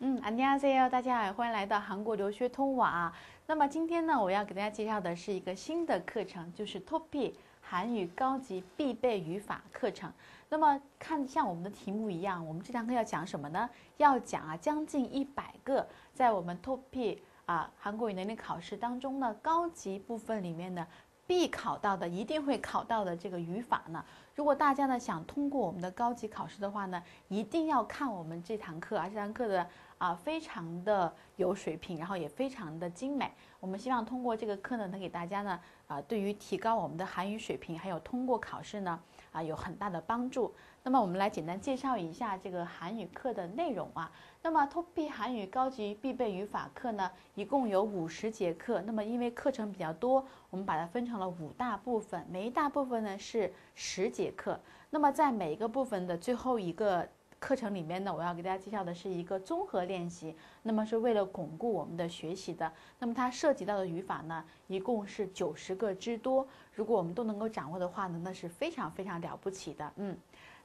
嗯，안녕하세요，大家好，欢迎来到韩国留学通网。那么今天呢，我要给大家介绍的是一个新的课程，就是 Topi 韩语高级必备语法课程。那么看像我们的题目一样，我们这堂课要讲什么呢？要讲啊，将近一百个在我们 Topi 啊韩国语能力考试当中呢，高级部分里面的必考到的，一定会考到的这个语法呢。如果大家呢想通过我们的高级考试的话呢，一定要看我们这堂课啊，这堂课的啊非常的有水平，然后也非常的精美。我们希望通过这个课呢，能给大家呢啊，对于提高我们的韩语水平，还有通过考试呢啊有很大的帮助。那么我们来简单介绍一下这个韩语课的内容啊。那么 Topi 韩语高级必备语法课呢，一共有五十节课。那么因为课程比较多，我们把它分成了五大部分，每一大部分呢是十节课。那么在每一个部分的最后一个课程里面呢，我要给大家介绍的是一个综合练习。那么是为了巩固我们的学习的。那么它涉及到的语法呢，一共是九十个之多。如果我们都能够掌握的话呢，那是非常非常了不起的。嗯。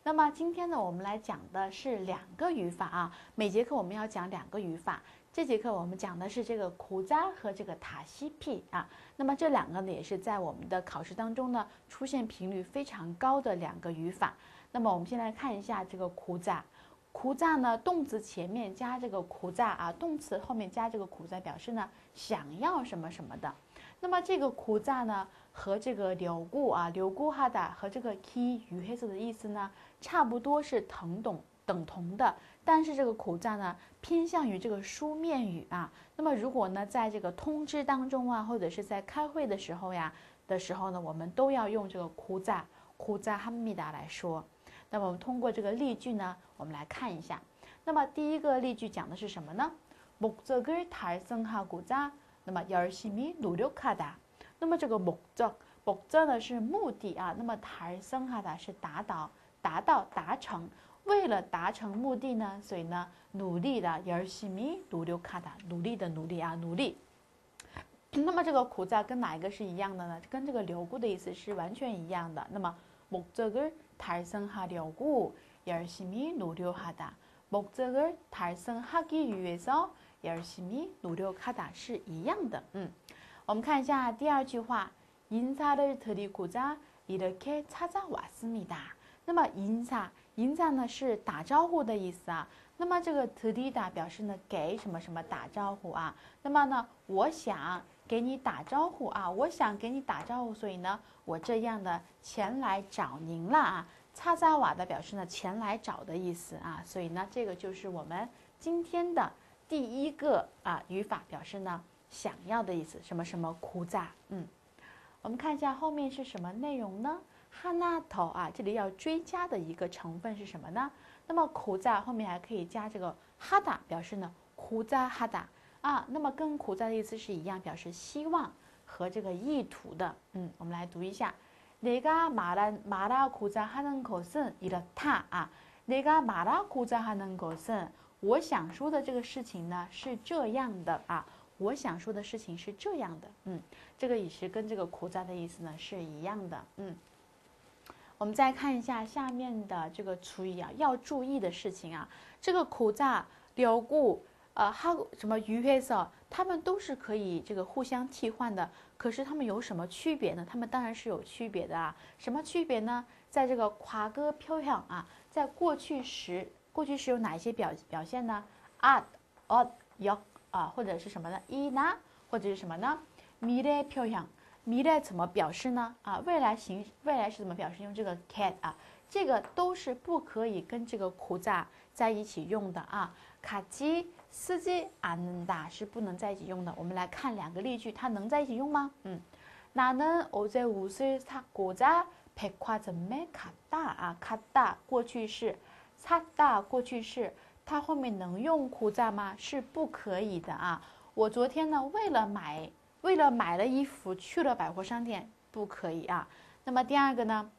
那么今天呢，我们来讲的是两个语法啊。每节课我们要讲两个语法。这节课我们讲的是这个苦扎和这个塔西皮啊。那么这两个呢，也是在我们的考试当中呢，出现频率非常高的两个语法。那么我们先来看一下这个苦扎。苦扎呢，动词前面加这个苦扎啊，动词后面加这个苦扎，表示呢想要什么什么的。那么这个苦扎呢，和这个留固啊，留固哈达和这个 key 与黑色的意思呢？差不多是等等等同的，但是这个苦赞呢偏向于这个书面语啊。那么如果呢在这个通知当中啊，或者是在开会的时候呀的时候呢，我们都要用这个苦赞苦赞哈密达来说。那么我们通过这个例句呢，我们来看一下。那么第一个例句讲的是什么呢？목적을달성하고 자， 那么열심히노력하 다。 那么这个목적목적呢是目的啊，那么달성하다是达到。达到达成， 为了达成目的呢，所以呢，努力的열심히努力卡的努力的努力啊，努力。那么这个苦在跟哪一个是一样的呢？跟这个留固的意思是完全一样的。那么목적을달성하려고열심히노력하 다， 목적을달성하기위해서열심히노력하다是一样的。嗯，我们看一下第二句话，인사를드리고자이렇게찾아왔습니다。 那么인사 迎战呢是打招呼的意思啊，那么这个 to dita 表示呢给什么什么打招呼啊，那么呢我想给你打招呼啊，我想给你打招呼，所以呢我这样的前来找您了啊，擦擦瓦的表示呢前来找的意思啊，所以呢这个就是我们今天的第一个啊语法表示呢想要的意思，什么什么哭诈，嗯，我们看一下后面是什么内容呢？哈纳头啊，这里要追加的一个成分是什么呢？那么苦在后面还可以加这个哈达，表示呢苦在哈达啊。那么跟苦在的意思是一样，表示希望和这个意图的。嗯，我们来读一下：내가말한말하고자하는것은이렇다啊。내가말하고자하는것은我想说的这个事情呢是这样的啊。我想说的事情是这样的。嗯，这个也是跟这个苦在的意思呢是一样的。嗯。 我们再看一下下面的这个词语啊，要注意的事情啊，这个苦炸、留固、呃哈什么鱼黑色，它们都是可以这个互相替换的。可是它们有什么区别呢？它们当然是有区别的啊。什么区别呢？在这个夸歌飘扬啊，在过去时，过去时有哪一些表表现呢？at、at、역啊，或者是什么呢？i 나， 或者是什么呢？미래飘扬。 未来怎么表示呢？啊，未来形未来是怎么表示？用这个 can 啊，这个都是不可以跟这个苦在在一起用的啊。卡基司机啊，能打是不能在一起用的。我们来看两个例句，它能在一起用吗？嗯，나는어제옷을사고자백화점에갔다啊，갔다过去式，샀다过去式，它后面能用苦在吗？是不可以的啊。我昨天呢，为了买。 为了买了衣服去了百货商店，不可以啊。那么第二个呢？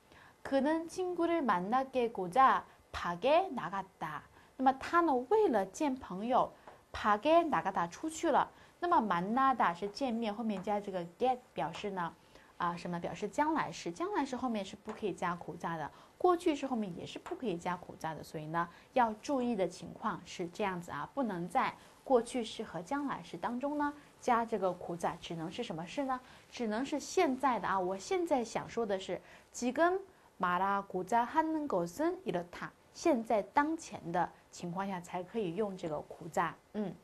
可能친구를만나게고자밖에나갔 다。 那么他呢，为了见朋友，밖에나갔다出去了。 那么 manada 是见面，后面加这个 get 表示呢，啊什么表示将来时？将来时后面是不可以加苦扎的，过去式后面也是不可以加苦扎的。所以呢，要注意的情况是这样子啊，不能在过去式和将来时当中呢 加这个苦扎，只能是什么事呢？只能是现在的啊。我现在想说的是，几根马拉古扎汉能够森伊的塔，现在当前的情况下才可以用这个苦扎，嗯。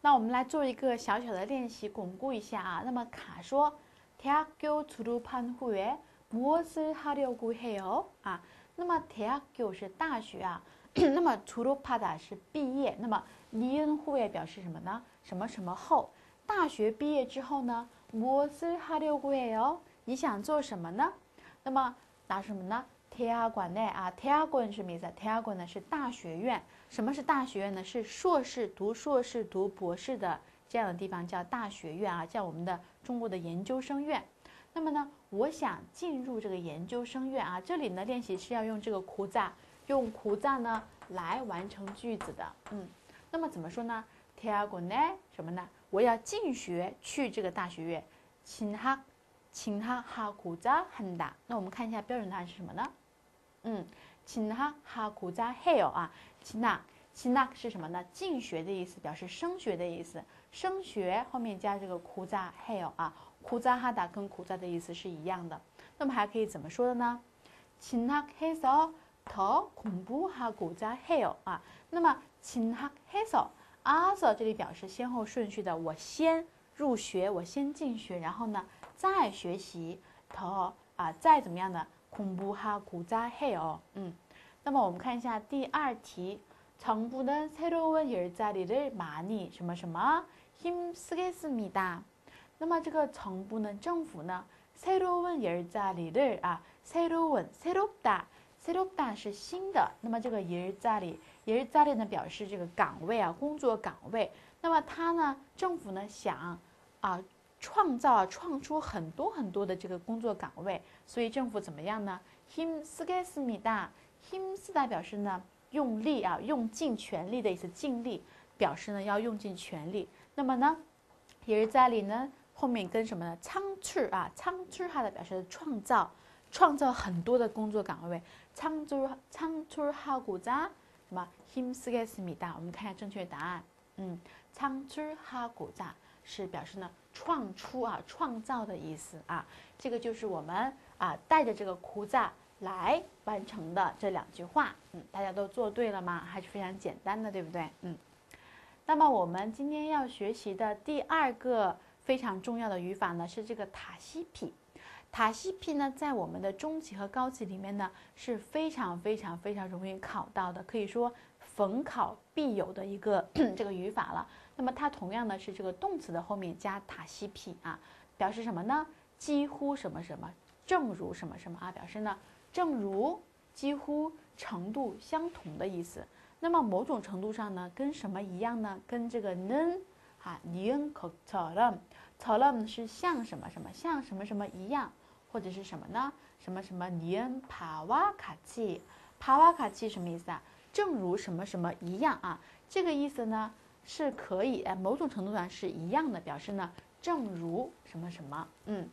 那我们来做一个小小的练习，巩固一下啊。那么卡说，대학교졸업한후에무엇을하려고해요啊？那么대학교是大学啊， 那么졸업하다是毕业，那么니은후에表示什么呢？什么什么后？大学毕业之后呢？무엇을하려고해 요？ 你想做什么呢？那么答什么呢？대학관内啊，대학관是什么意思？대학관呢是大学院。什么是大学院呢？是硕士读硕士读博士的这样的地方叫大学院啊，叫我们的中国的研究生院。那么呢，我想进入这个研究生院啊，这里呢练习是要用这个苦扎， 用苦扎呢来完成句子的。嗯，那么怎么说呢？第二个呢，什么呢？我要进学去这个大学院，请哈，请哈哈苦扎很大。那我们看一下标准答案是什么呢？嗯。请哈哈古扎 hail 啊，请那请那是什么呢？进学的意思，表示升学的意思。升学后面加这个苦扎 hail 啊，苦扎哈达跟苦扎的意思是一样的。那么还可以怎么说的呢？请哈 hail 头恐怖哈古扎 hail 啊。那么请哈 hail 阿 s 这里表示先后顺序的，我先入学，我先进学，然后呢再学习头啊，再怎么样的。恐怖哈古扎黑哦，嗯，那么我们看一下第二题，정부는새로운일자리를많이什么什么힘쓰겠습니다那么这个정부呢，政府呢，새로운일자리를啊，새로운새롭다 새롭다是新的，那么这个일자리일자리呢表示这个岗位啊，工作岗位，那么它呢，政府呢想啊。创造、创出很多很多的这个工作岗位，所以政府怎么样呢？him 斯盖斯米大，him 斯代表示呢用力啊，用尽全力的意思，尽力表示呢要用尽全力。那么呢，也是在里呢后面跟什么呢？仓출아仓출하的表示创造， 创造很多的工作岗位。仓출창출하고 자， 什么 him 斯盖斯米大？我们看一下正确答案。嗯，仓출하고 자。 是表示呢创出啊创造的意思啊，这个就是我们啊带着这个苦扎来完成的这两句话，嗯，大家都做对了吗？还是非常简单的，对不对？嗯，那么我们今天要学习的第二个非常重要的语法呢是这个塔西皮， 塔西皮呢在我们的中级和高级里面呢是非常非常非常容易考到的，可以说逢考必有的一个这个语法了。那么它同样呢是这个动词的后面加塔西皮啊，表示什么呢？几乎什么什么，正如什么什么啊，表示呢正如几乎程度相同的意思。那么某种程度上呢，跟什么一样呢？跟这个는啊，니은것처 럼， 처럼是像什么什么，像什么什么一样， 或者是什么呢？什么什么尼恩帕瓦卡季帕瓦卡季什么意思啊？正如什么什么一样啊。这个意思呢，是可以哎某种程度上是一样的，表示呢，正如什么什么嗯。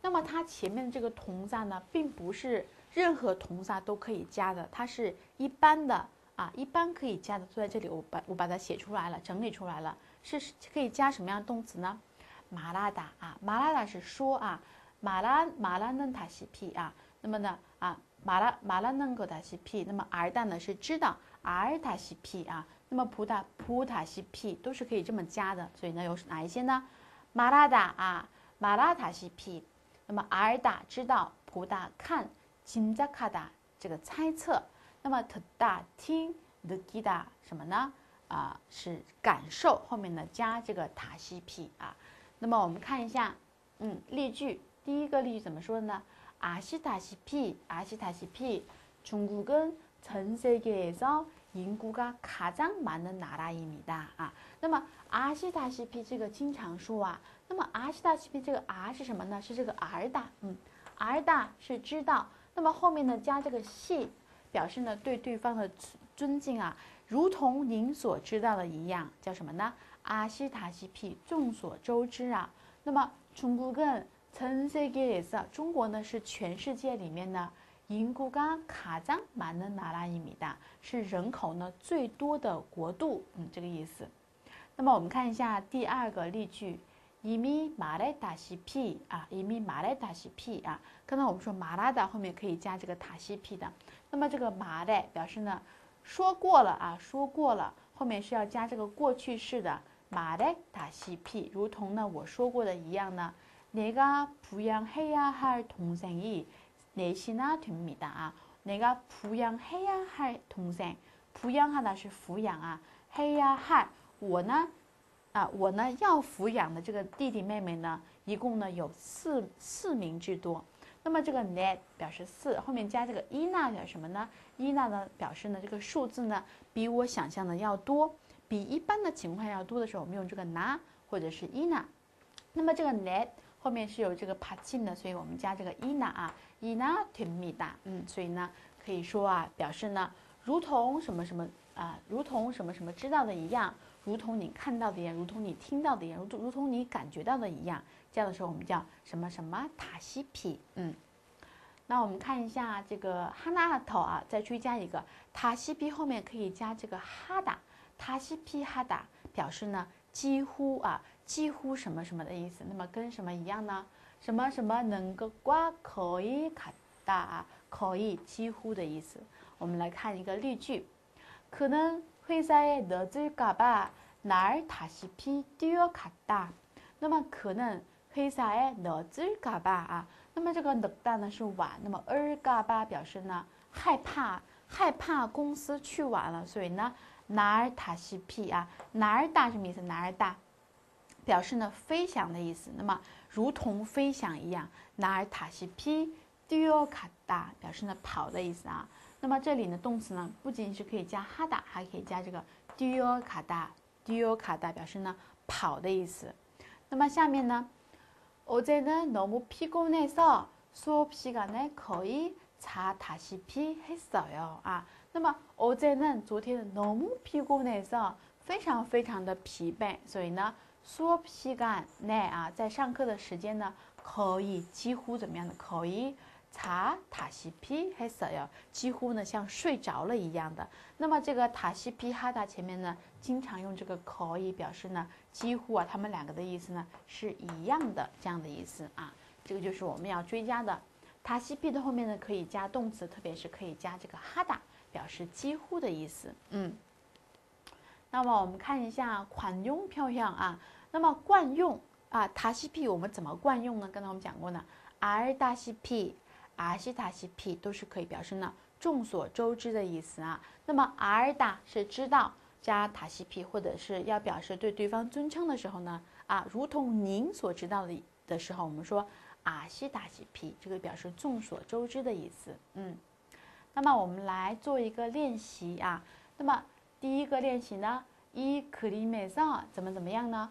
那么它前面的这个同赞呢，并不是任何同赞都可以加的，它是一般的啊，一般可以加的。坐在这里，我把我把它写出来了，整理出来了，是可以加什么样的动词呢？马拉达啊，马拉达是说啊。马拉马拉嫩塔西皮啊，那么呢啊，马拉马拉嫩格塔西皮，那么尔达呢是知道尔塔西皮啊。那么普达普塔西皮都是可以这么加的，所以呢有哪一些呢？马拉达啊，马拉塔西皮。那么阿尔达知道，普达看，金扎卡达这个猜测。那么特达听，的吉达什么呢？啊，是感受。后面呢加这个塔西皮啊。那么我们看一下，嗯，例句。第一个例句怎么说的呢？阿西塔西皮，阿西塔西皮，中国跟全世界上。인구가가장많은나라입니다啊，那么아시다시피这个经常说啊，那么아시다시피这个啊是什么呢？是这个尔大，嗯，尔大是知道，那么后面呢加这个系，表示呢对对方的尊敬啊，如同您所知道的一样，叫什么呢？ 阿西塔西皮，众所周知啊。那么中国跟 全世界也是，中国呢是全世界里面呢，인구가가장많은나라입니 다， 是人口呢最多的国度，嗯，这个意思。那么我们看一下第二个例句，이미말했다시피啊，이미말했다시피啊。刚才我们说马拉达后面可以加这个塔西皮的，那么这个马래表示呢说过了啊，说过了，后面是要加这个过去式的말했다시 피， 如同呢我说过的一样呢。 내가부양해야할동생이넷이나됩니다啊，내가부양해야할동생抚养哈的是抚养啊，해야할我呢啊，我呢要抚养的这个弟弟妹妹呢，一共呢有四四名之多。那么这个 net 表示四，后面加这个 ina 表示什么呢？ina 呢表示呢这个数字呢比我想象的要多，比一般的情况要多的时候，我们用这个 na 或者是 ina。那么这个 net。 后面是有这个 i n 的，所以我们加这个 ina 啊，ina t m i d a 嗯，所以呢可以说啊，表示呢如同什么什么啊，如同什么什么知道的一样，如同你看到的一样，如同你听到的一样，如同如同你感觉到的一样，这样的时候我们叫什么什么塔西皮，嗯，那我们看一下这个哈纳头啊，再追加一个塔西皮，后面可以加这个哈达，塔西皮哈达表示呢几乎啊。几乎什么什么的意思，那么跟什么一样呢？什么什么能够挂可以卡大啊？可以几乎的意思。我们来看一个例句：可能회사에늦을까봐날다시피뛰어갔 다。 那么可能회사에늦을까봐啊？那么这个늦다呢是晚，那么을까봐表示呢害怕，害怕公司去晚了，所以呢날다시피啊，날다什么意思？날다 表示呢飞翔的意思，那么如同飞翔一样，哪尔塔西皮迪奥卡达表示呢跑的意思啊。那么这里呢动词呢不仅仅是可以加哈达，还可以加这个迪奥卡达，迪奥卡达表示呢跑的意思。那么下面呢，어제는너무피곤해서수업시간에거의자다시피했어요啊。那么어제는昨天너무피곤해서非常非常的疲惫，所以呢。 说皮干内啊，在上课的时间呢，可以几乎怎么样的？可以查塔西皮黑色哟，几乎呢像睡着了一样的。那么这个塔西皮哈达前面呢，经常用这个可以表示呢，几乎啊，他们两个的意思呢是一样的，这样的意思啊。这个就是我们要追加的。塔西皮的后面呢可以加动词，特别是可以加这个哈达，表示几乎的意思。嗯。那么我们看一下款用漂亮啊。那么惯用啊，塔西皮我们怎么惯用呢？刚才我们讲过呢，阿尔达西皮，阿西塔西皮都是可以表示呢，众所周知的意思啊。那么阿尔达是知道加塔西皮，或者是要表示对对方尊称的时候呢，啊，如同您所知道的的时候，我们说阿西塔西皮，这个表示众所周知的意思。嗯。那么我们来做一个练习啊，那么第一个练习呢，伊克里美萨怎么怎么样呢？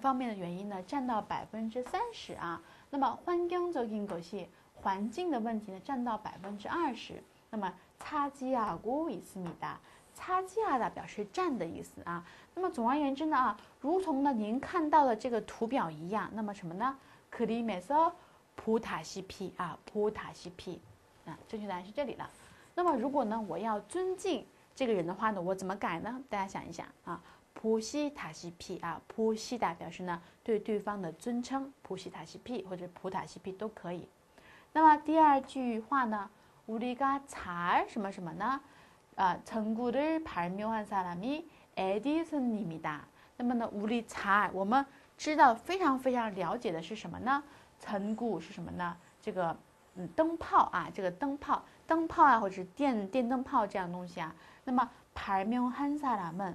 方面的原因呢，占到百分之三十啊。那么环境적인关系，环境的问题呢，占到百分之二十。那么차지하고있습니 다， 차지하다表示占的意思啊。那么总而言之呢啊，如同呢您看到的这个图表一样，那么什么呢？그림에서보다시피啊，보다시피啊，正确答案是这里了。那么如果呢我要尊敬这个人的话呢，我怎么改呢？大家想一想啊。 普西塔西皮啊，普西达表示呢对对方的尊称，普西塔西皮或者普塔西皮都可以。那么第二句话呢，우리가잘什么什么呢？啊，成古的발명한사람이에디슨님이 다。 那么呢，우리 잘， 我们知道非常非常了解的是什么呢？成古是什么呢？这个嗯，灯泡啊，这个灯泡，灯泡啊，或者是电电灯泡这样东西啊。那么발명한사람은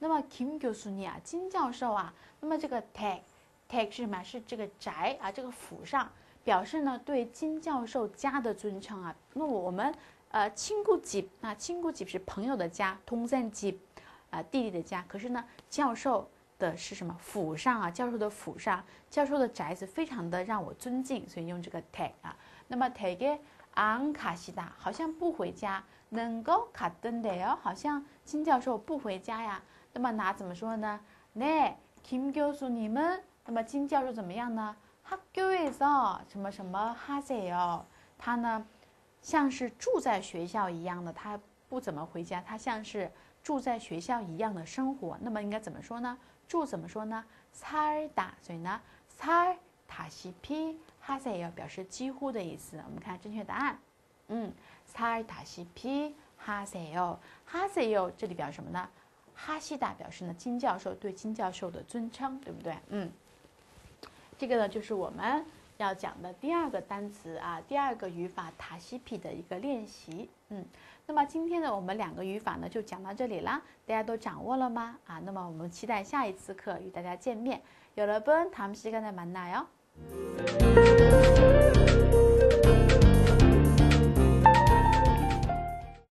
那么 Kim 啊，金教授啊，那么这个 tag tag 是什么？是这个宅啊，这个府上。表示呢对金教授家的尊称啊，那我们呃亲姑姐啊，亲姑姐是朋友的家，同赞吉啊弟弟的家。可是呢，教授的是什么府上啊？教授的府上，教授的宅子非常的让我尊敬，所以用这个 take 啊。那么 take 昂卡西达好像不回家，能够卡登的哟，好像金教授不回家呀。那么拿怎么说呢？네김교수你们，那么金教授怎么样呢？학교에서什么什么하세 요？ 他呢，像是住在学校一样的，他不怎么回家，他像是住在学校一样的生活。那么应该怎么说呢？住怎么说呢？살 다。 所以呢，살다시피하세 요， 表示几乎的意思。我们看正确答案，嗯，살다시피하세 요， 하세 요， 这里表示什么呢？ 哈西达表示呢，金教授对金教授的尊称，对不对？嗯。这个呢，就是我们要讲的第二个单词啊，第二个语法塔西皮的一个练习。嗯，那么今天呢，我们两个语法呢就讲到这里啦，大家都掌握了吗？啊，那么我们期待下一次课与大家见面。有了本，他们是刚才만나 요。